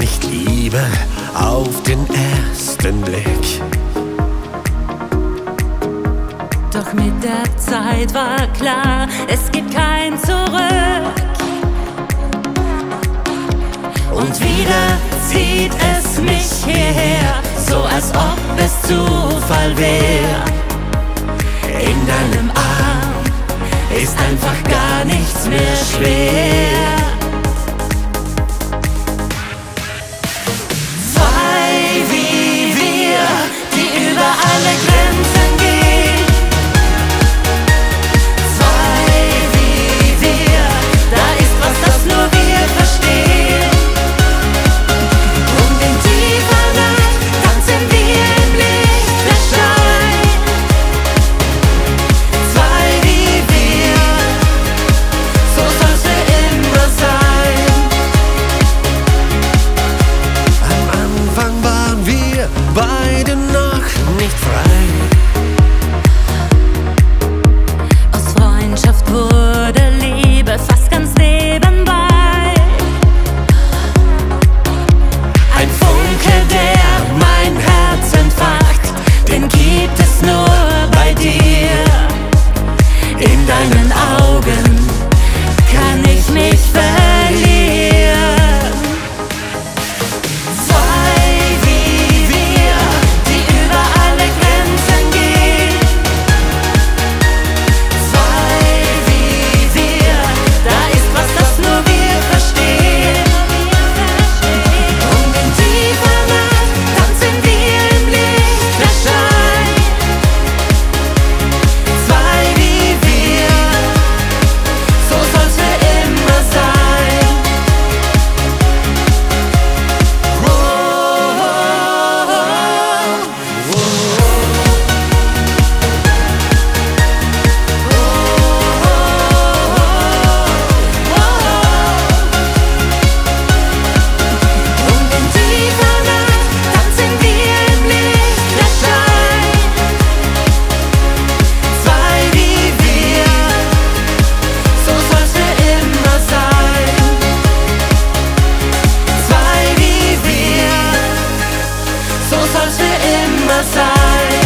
nicht Liebe auf den ersten Blick. Doch mit der Zeit war klar, es gibt kein Zurück. Und wieder zieht es mich hierher, so als ob es Zufall wäre. In deinem Arm ist einfach gar nichts mehr schwer. in my side.